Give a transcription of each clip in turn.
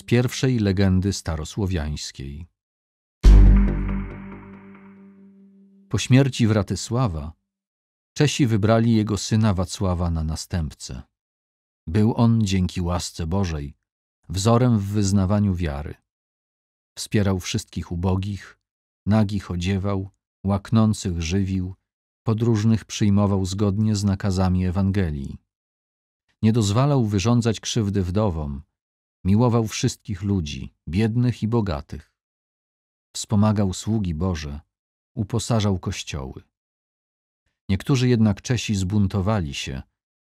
z pierwszej legendy starosłowiańskiej. Po śmierci Wratysława Czesi wybrali jego syna Wacława na następcę. Był on dzięki łasce Bożej wzorem w wyznawaniu wiary. Wspierał wszystkich ubogich, nagich odziewał, łaknących żywił, podróżnych przyjmował zgodnie z nakazami Ewangelii. Nie dozwalał wyrządzać krzywdy wdowom, miłował wszystkich ludzi, biednych i bogatych. Wspomagał sługi Boże, uposażał kościoły. Niektórzy jednak Czesi zbuntowali się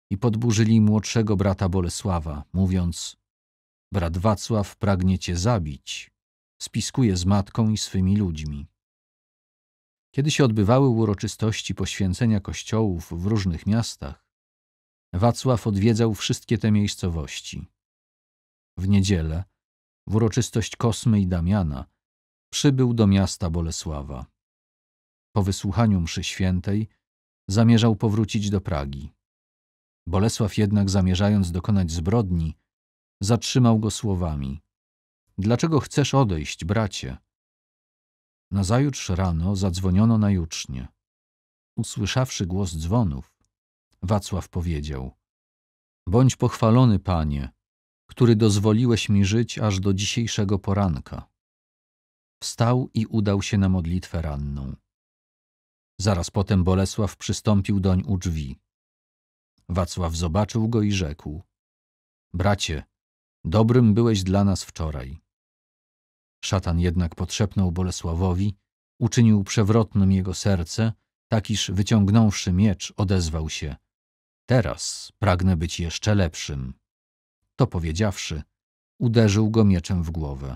i podburzyli młodszego brata Bolesława, mówiąc Brat Wacław pragnie cię zabić, spiskuje z matką i swymi ludźmi. Kiedy się odbywały uroczystości poświęcenia kościołów w różnych miastach, Wacław odwiedzał wszystkie te miejscowości. W niedzielę, w uroczystość Kosmy i Damiana, przybył do miasta Bolesława. Po wysłuchaniu mszy świętej zamierzał powrócić do Pragi. Bolesław jednak zamierzając dokonać zbrodni, zatrzymał go słowami. Dlaczego chcesz odejść, bracie? Nazajutrz rano zadzwoniono na jucznie. Usłyszawszy głos dzwonów, Wacław powiedział Bądź pochwalony, panie, który dozwoliłeś mi żyć aż do dzisiejszego poranka. Wstał i udał się na modlitwę ranną. Zaraz potem Bolesław przystąpił doń u drzwi. Wacław zobaczył go i rzekł: Bracie, dobrym byłeś dla nas wczoraj. Szatan jednak potrzepnął Bolesławowi, uczynił przewrotnym jego serce, tak iż wyciągnąwszy miecz, odezwał się: Teraz pragnę być jeszcze lepszym. To powiedziawszy, uderzył go mieczem w głowę.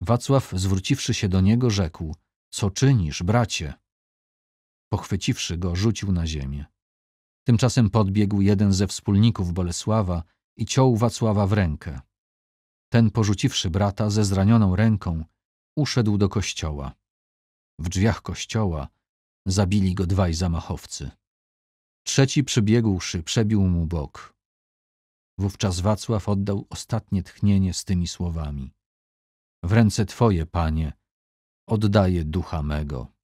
Wacław, zwróciwszy się do niego, rzekł: Co czynisz, bracie? Pochwyciwszy go, rzucił na ziemię. Tymczasem podbiegł jeden ze wspólników Bolesława i ciął Wacława w rękę. Ten, porzuciwszy brata ze zranioną ręką, uszedł do kościoła. W drzwiach kościoła zabili go dwaj zamachowcy. Trzeci przybiegłszy, przebił mu bok. Wówczas Wacław oddał ostatnie tchnienie z tymi słowami. W ręce Twoje, Panie, oddaję ducha mego.